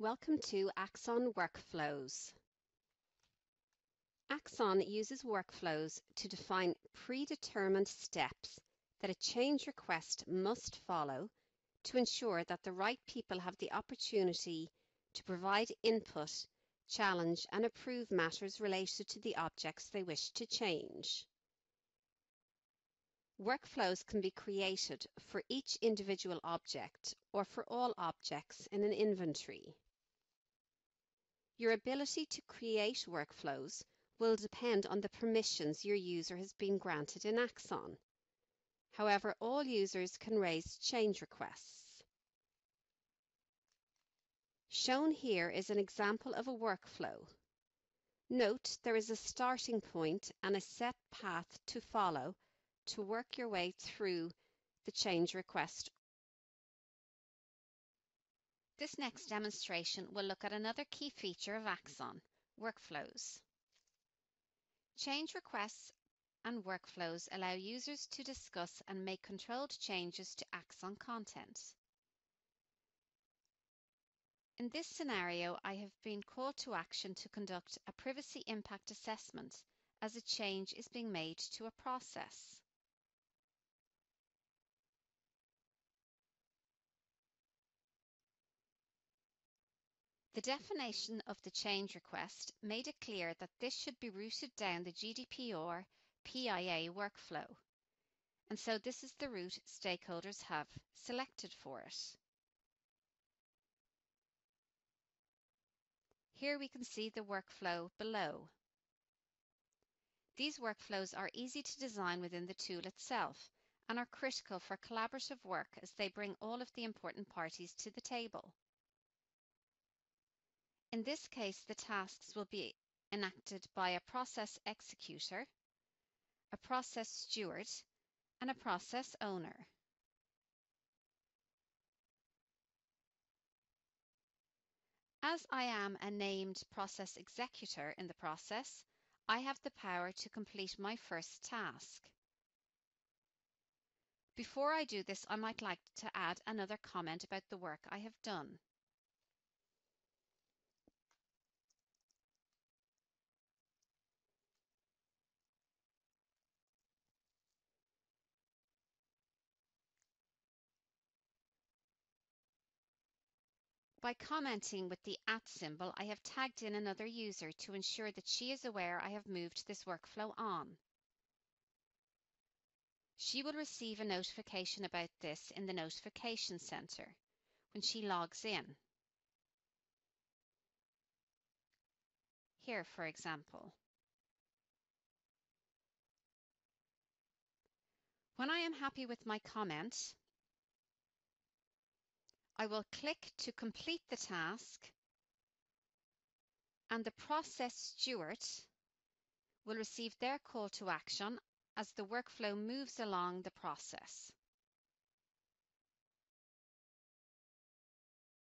Welcome to Axon Workflows. Axon uses workflows to define predetermined steps that a change request must follow to ensure that the right people have the opportunity to provide input, challenge and approve matters related to the objects they wish to change. Workflows can be created for each individual object or for all objects in an inventory. Your ability to create workflows will depend on the permissions your user has been granted in Axon. However, all users can raise change requests. Shown here is an example of a workflow. Note there is a starting point and a set path to follow to work your way through the change request. This next demonstration will look at another key feature of Axon, workflows. Change requests and workflows allow users to discuss and make controlled changes to Axon content. In this scenario, I have been called to action to conduct a privacy impact assessment as a change is being made to a process. The definition of the change request made it clear that this should be routed down the GDPR PIA workflow. And so this is the route stakeholders have selected for it. Here we can see the workflow below. These workflows are easy to design within the tool itself and are critical for collaborative work as they bring all of the important parties to the table. In this case, the tasks will be enacted by a process executor, a process steward, and a process owner. As I am a named process executor in the process, I have the power to complete my first task. Before I do this, I might like to add another comment about the work I have done. By commenting with the at symbol, I have tagged in another user to ensure that she is aware I have moved this workflow on. She will receive a notification about this in the Notification Center when she logs in. Here, for example. When I am happy with my comment, I will click to complete the task and the process steward will receive their call to action as the workflow moves along the process.